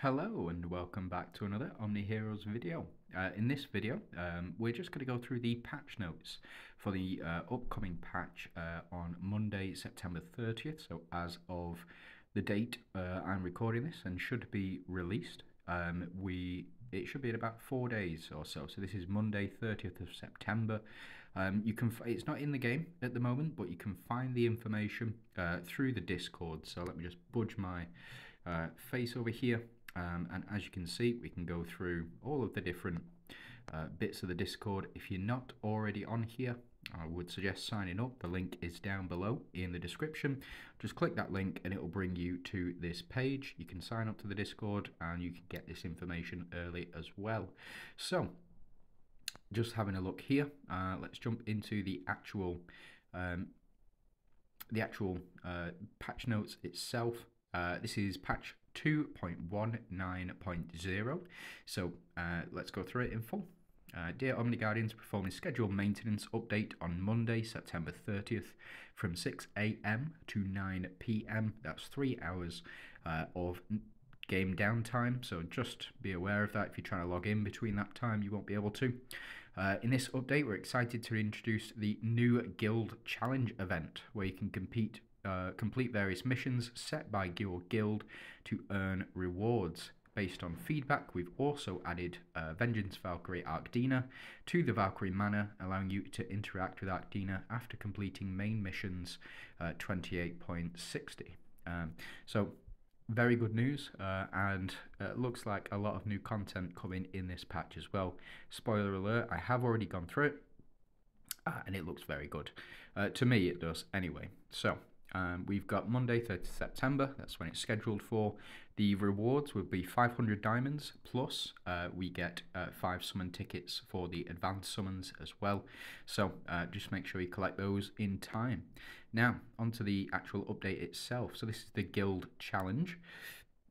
Hello and welcome back to another Omni Heroes video. Uh, in this video, um, we're just going to go through the patch notes for the uh, upcoming patch uh, on Monday, September 30th. So as of the date uh, I'm recording this and should be released, um, we it should be in about four days or so. So this is Monday, 30th of September. Um, you can it's not in the game at the moment, but you can find the information uh, through the Discord. So let me just budge my uh, face over here um, and as you can see, we can go through all of the different uh, bits of the Discord. If you're not already on here, I would suggest signing up. The link is down below in the description. Just click that link and it will bring you to this page. You can sign up to the Discord and you can get this information early as well. So, just having a look here, uh, let's jump into the actual um, the actual uh, patch notes itself. Uh, this is patch 2.19.0. So uh, let's go through it in full. Uh, Dear Omni Guardians, performing scheduled maintenance update on Monday, September 30th from 6am to 9pm. That's three hours uh, of game downtime, so just be aware of that. If you're trying to log in between that time, you won't be able to. Uh, in this update, we're excited to introduce the new Guild Challenge event, where you can compete uh, complete various missions set by your guild to earn rewards. Based on feedback, we've also added uh, Vengeance Valkyrie Arkdina to the Valkyrie Manor, allowing you to interact with Arkdina after completing main missions uh, 28.60. Um, so, very good news, uh, and uh, looks like a lot of new content coming in this patch as well. Spoiler alert, I have already gone through it, uh, and it looks very good. Uh, to me, it does anyway. So, um, we've got Monday, 30th September, that's when it's scheduled for. The rewards would be 500 diamonds, plus uh, we get uh, 5 summon tickets for the advanced summons as well. So uh, just make sure you collect those in time. Now, onto the actual update itself. So this is the Guild Challenge.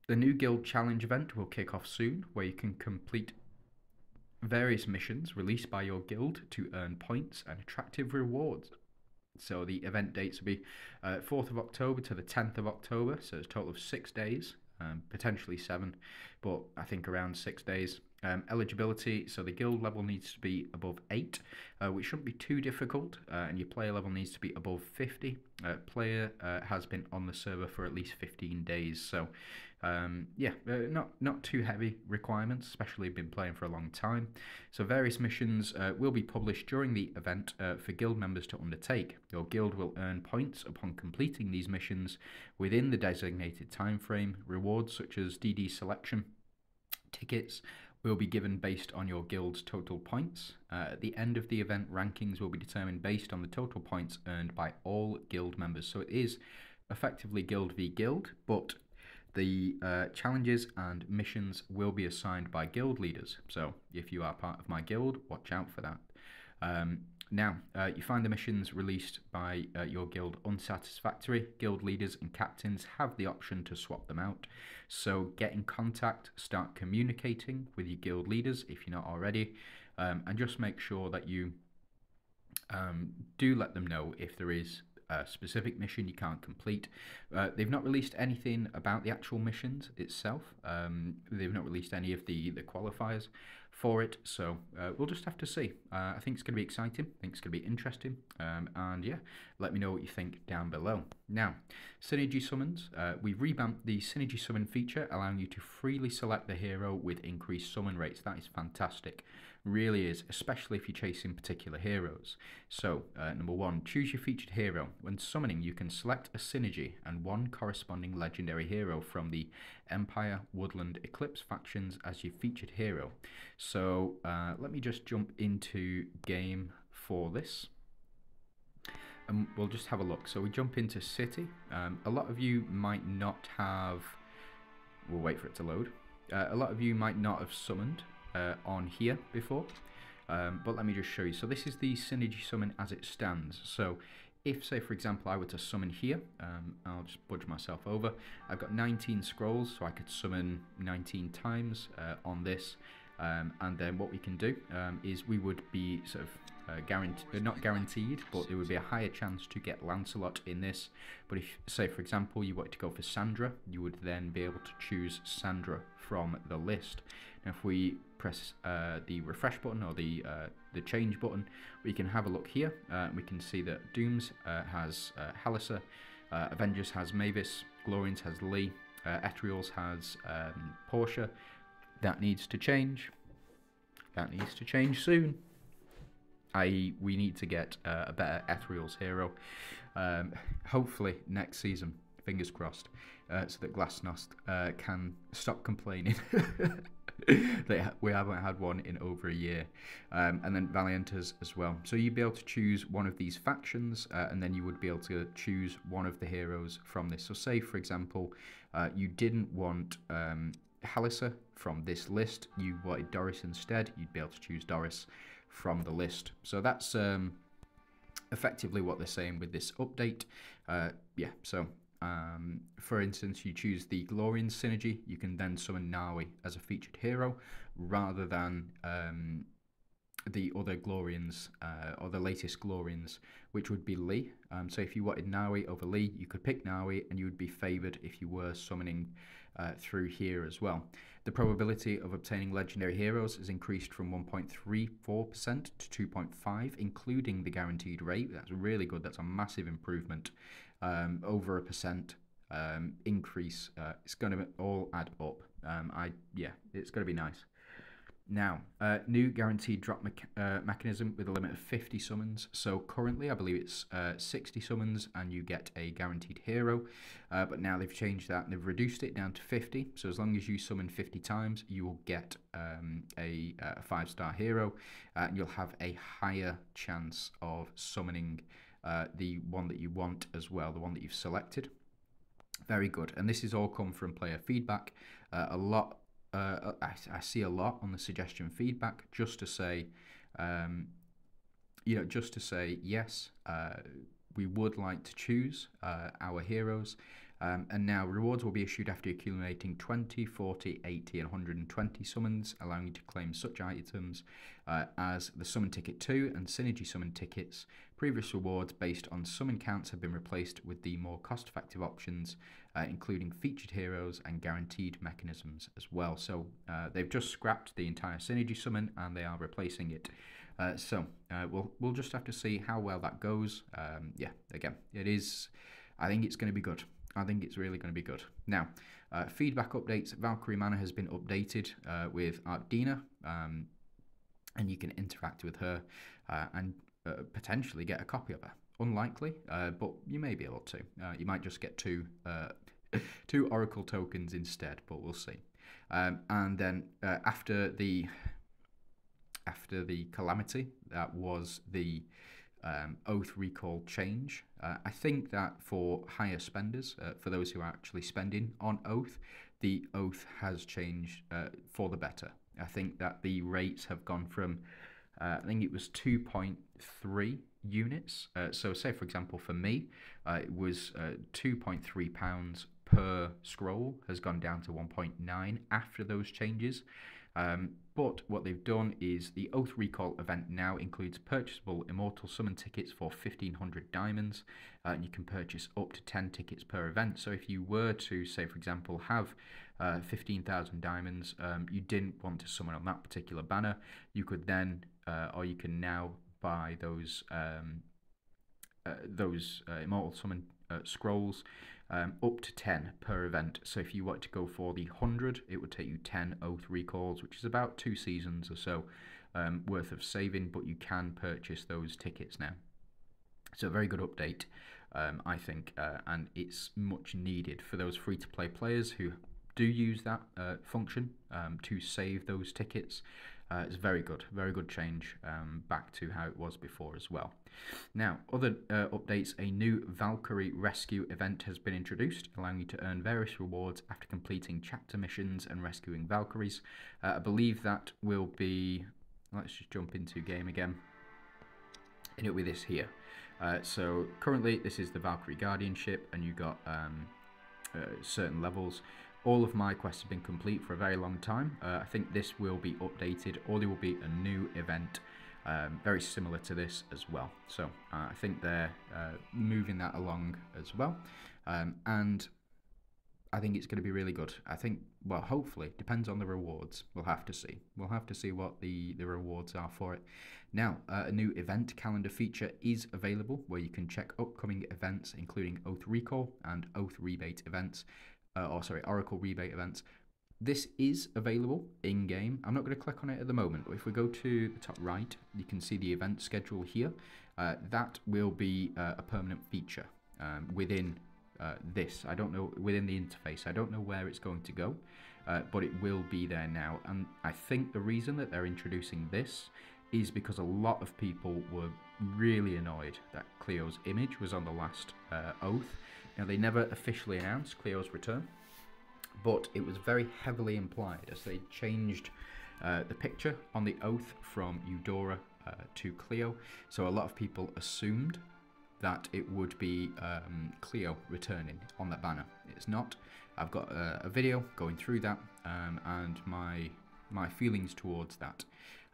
The new Guild Challenge event will kick off soon, where you can complete various missions released by your guild to earn points and attractive rewards. So the event dates will be uh, 4th of October to the 10th of October, so it's a total of six days, um, potentially seven, but I think around six days. Um, eligibility, so the guild level needs to be above 8, uh, which shouldn't be too difficult, uh, and your player level needs to be above 50. Uh, player uh, has been on the server for at least 15 days, so um, yeah, uh, not not too heavy requirements, especially been playing for a long time. So various missions uh, will be published during the event for guild members to undertake. Your guild will earn points upon completing these missions within the designated time frame. Rewards such as DD selection, tickets, will be given based on your guild's total points. Uh, at the end of the event, rankings will be determined based on the total points earned by all guild members. So it is effectively guild v guild, but the uh, challenges and missions will be assigned by guild leaders. So if you are part of my guild, watch out for that. Um, now, uh, you find the missions released by uh, your guild unsatisfactory. Guild leaders and captains have the option to swap them out. So get in contact, start communicating with your guild leaders if you're not already, um, and just make sure that you um, do let them know if there is a specific mission you can't complete. Uh, they've not released anything about the actual missions itself. Um, they've not released any of the, the qualifiers for it, so uh, we'll just have to see. Uh, I think it's going to be exciting. I think it's going to be interesting. Um, and yeah, let me know what you think down below. Now, Synergy Summons. Uh, we've revamped the Synergy Summon feature, allowing you to freely select the hero with increased summon rates. That is fantastic really is, especially if you're chasing particular heroes. So, uh, number one, choose your featured hero. When summoning, you can select a synergy and one corresponding legendary hero from the Empire, Woodland, Eclipse factions as your featured hero. So, uh, let me just jump into game for this. And we'll just have a look. So we jump into City. Um, a lot of you might not have... We'll wait for it to load. Uh, a lot of you might not have summoned uh, on here before. Um, but let me just show you. So this is the Synergy Summon as it stands. So if, say, for example, I were to summon here, um, I'll just budge myself over. I've got 19 scrolls, so I could summon 19 times uh, on this. Um, and then what we can do um, is we would be sort of uh, guaranteed, uh, not guaranteed, but there would be a higher chance to get Lancelot in this. But if, say, for example, you wanted to go for Sandra, you would then be able to choose Sandra from the list. Now, if we press uh, the refresh button or the uh, the change button, we can have a look here. Uh, we can see that Dooms uh, has uh, Avengers has Mavis, Glorians has Lee, uh, Ethereals has um, Portia. That needs to change. That needs to change soon. I we need to get uh, a better Ethereal's hero. Um, hopefully next season, fingers crossed, uh, so that Glasnost uh, can stop complaining. that we haven't had one in over a year, um, and then Valiantas as well. So you'd be able to choose one of these factions, uh, and then you would be able to choose one of the heroes from this. So say, for example, uh, you didn't want um, Halliser from this list, you wanted Doris instead. You'd be able to choose Doris from the list. So that's um, effectively what they're saying with this update. Uh, yeah, so um, for instance, you choose the Glorian synergy, you can then summon Nawi as a featured hero rather than um, the other Glorians uh, or the latest Glorians, which would be Lee. Um, so if you wanted Nawi over Lee, you could pick Nawi and you would be favoured if you were summoning uh, through here as well. The probability of obtaining legendary heroes is increased from 1.34% to 2.5, including the guaranteed rate. That's really good. That's a massive improvement, um, over a percent um, increase. Uh, it's going to all add up. Um, I yeah, it's going to be nice. Now, uh, new guaranteed drop me- uh, mechanism with a limit of 50 summons. So currently, I believe it's uh, 60 summons and you get a guaranteed hero. Uh, but now they've changed that and they've reduced it down to 50. So as long as you summon 50 times, you will get um, a, a five star hero uh, and you'll have a higher chance of summoning uh, the one that you want as well, the one that you've selected. Very good. And this has all come from player feedback. a lot uh, I, I, see a lot on the suggestion feedback just to say, um, you know, just to say yes, uh, we would like to choose uh, our heroes. Um, and now rewards will be issued after accumulating 20, 40, 80, and 120 summons, allowing you to claim such items uh, as the Summon Ticket 2 and Synergy Summon Tickets. Previous rewards based on summon counts have been replaced with the more cost effective options, uh, including featured heroes and guaranteed mechanisms as well. So uh, they've just scrapped the entire Synergy Summon and they are replacing it. Uh, so uh, we'll we'll just have to see how well that goes. Um, yeah, again, it is. I think it's going to be good. I think it's really going to be good. Now, uh, feedback updates. Valkyrie Manor has been updated uh, with Ardina, um, and you can interact with her uh, and uh, potentially get a copy of her. Unlikely, uh, but you may be able to. Uh, you might just get two two Oracle tokens instead, but we'll see. Um, and then after the after the calamity, that was the um, oath recall change. Uh, I think that for higher spenders, uh, for those who are actually spending on oath, the oath has changed uh, for the better. I think that the rates have gone from, uh, I think it was 2.3 units. Uh, so, say for example, for me, uh, it was 2.3 pounds per scroll, has gone down to 1.9 after those changes. Um, but what they've done is the Oath Recall event now includes purchasable Immortal Summon tickets for 1500 diamonds, uh, and you can purchase up to 10 tickets per event. So if you were to, say, for example, have uh, 15,000 diamonds, um, you didn't want to summon on that particular banner, you could then, uh, or you can now buy those um, uh, those uh, Immortal Summon uh, scrolls um, up to 10 per event. So if you wanted to go for the 100, it would take you 10 Oath recalls, which is about two seasons or so um, worth of saving, but you can purchase those tickets now. So a very good update, um, I think, uh, and it's much needed for those free-to-play players who do use that uh, function um, to save those tickets. Uh, it's very good, very good change um, back to how it was before as well. Now, other uh, updates a new Valkyrie rescue event has been introduced, allowing you to earn various rewards after completing chapter missions and rescuing Valkyries. Uh, I believe that will be. Let's just jump into game again. And it'll be this here. Uh, so currently, this is the Valkyrie Guardianship, and you got um, uh, certain levels. All of my quests have been complete for a very long time. Uh, I think this will be updated or there will be a new event um, very similar to this as well. So uh, I think they're uh, moving that along as well. Um, and I think it's going to be really good. I think, well, hopefully, depends on the rewards. We'll have to see. We'll have to see what the, the rewards are for it. Now, uh, a new event calendar feature is available where you can check upcoming events, including Oath Recall and Oath Rebate events, uh, or sorry, Oracle Rebate events. This is available in game. I'm not going to click on it at the moment, but if we go to the top right, you can see the event schedule here. Uh, that will be uh, a permanent feature um, within uh, this. I don't know within the interface. I don't know where it's going to go, uh, but it will be there now. And I think the reason that they're introducing this is because a lot of people were really annoyed that Cleo's image was on the last uh, oath. Now they never officially announced Cleo's return, but it was very heavily implied as they changed uh, the picture on the oath from Eudora uh, to Cleo. So a lot of people assumed that it would be um, Cleo returning on that banner. It's not. I've got a, a video going through that um, and my my feelings towards that.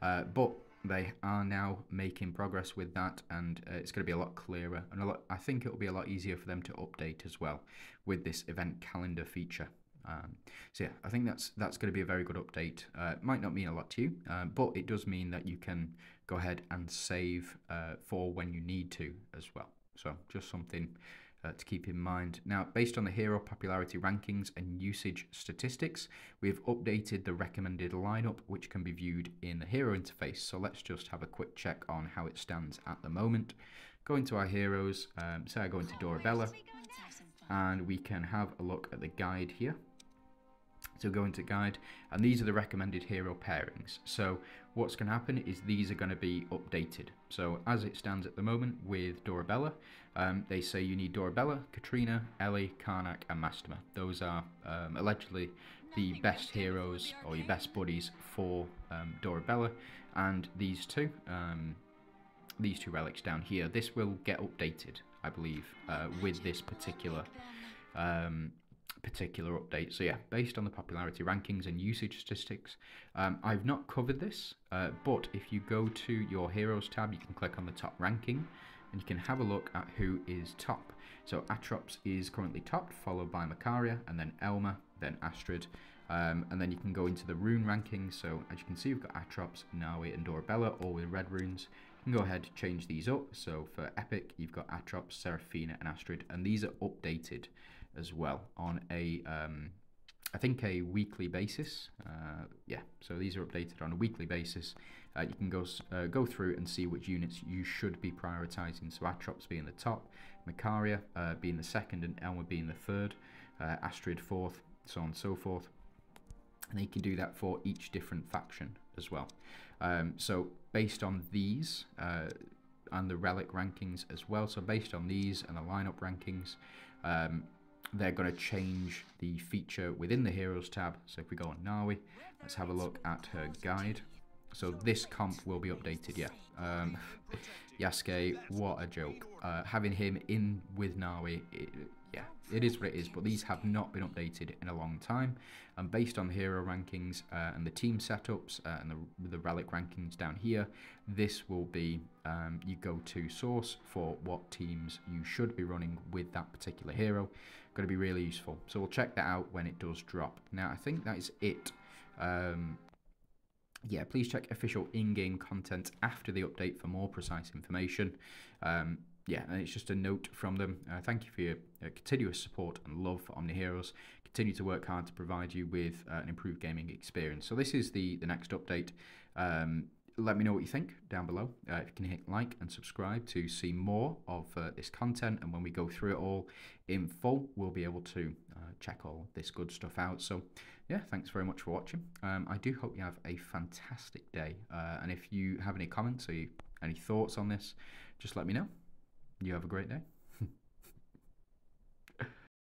Uh, but they are now making progress with that and uh, it's going to be a lot clearer and lot, I think it will be a lot easier for them to update as well with this event calendar feature. Um, so yeah, I think that's that's going to be a very good update. Uh, it might not mean a lot to you, uh, but it does mean that you can go ahead and save uh, for when you need to as well. So just something uh, to keep in mind. Now, based on the hero popularity rankings and usage statistics, we've updated the recommended lineup, which can be viewed in the hero interface. So let's just have a quick check on how it stands at the moment. Go into our heroes, um, say I go into Dorabella, and we can have a look at the guide here. So go into guide, and these are the recommended hero pairings. So what's going to happen is these are going to be updated. So as it stands at the moment with Dorabella, um, they say you need Dorabella, Katrina, Ellie, Karnak, and Mastema. Those are um, allegedly the best heroes or your best buddies for um, Dorabella, and these two, um, these two relics down here. This will get updated, I believe, uh, with this particular um, particular update. So yeah, based on the popularity rankings and usage statistics, um, I've not covered this, uh, but if you go to your heroes tab, you can click on the top ranking and you can have a look at who is top. So Atrops is currently top, followed by Macaria, and then Elma, then Astrid, um, and then you can go into the rune rankings. So as you can see, we've got Atrops, Nawi, and Dorabella, all with red runes. You can go ahead change these up. So for Epic, you've got Atrops, Seraphina, and Astrid, and these are updated as well on a um, I think a weekly basis. Uh, yeah, so these are updated on a weekly basis. Uh, you can go uh, go through and see which units you should be prioritizing. So Atrops being the top, Macaria uh, being the second, and Elma being the third, uh, Astrid fourth, so on and so forth. And you can do that for each different faction as well. Um, so based on these uh, and the relic rankings as well, so based on these and the lineup rankings, um, they're going to change the feature within the Heroes tab. So if we go on Nawi, let's have a look at her guide. So this comp will be updated, yeah. Um, Yasuke, what a joke. Uh, having him in with Nawi, it, yeah, it is what it is, but these have not been updated in a long time. And based on the hero rankings uh, and the team setups uh, and the, the relic rankings down here, this will be um, you go to source for what teams you should be running with that particular hero. Going to be really useful. So we'll check that out when it does drop. Now, I think that is it. Um, yeah, please check official in-game content after the update for more precise information. Um, yeah, and it's just a note from them. Uh, thank you for your uh, continuous support and love for Omni Heroes. Continue to work hard to provide you with uh, an improved gaming experience. So this is the the next update. Um, let me know what you think down below. Uh, if you can hit like and subscribe to see more of uh, this content, and when we go through it all in full, we'll be able to uh, check all this good stuff out. So, yeah, thanks very much for watching. Um, I do hope you have a fantastic day, uh, and if you have any comments or any thoughts on this, just let me know. You have a great day.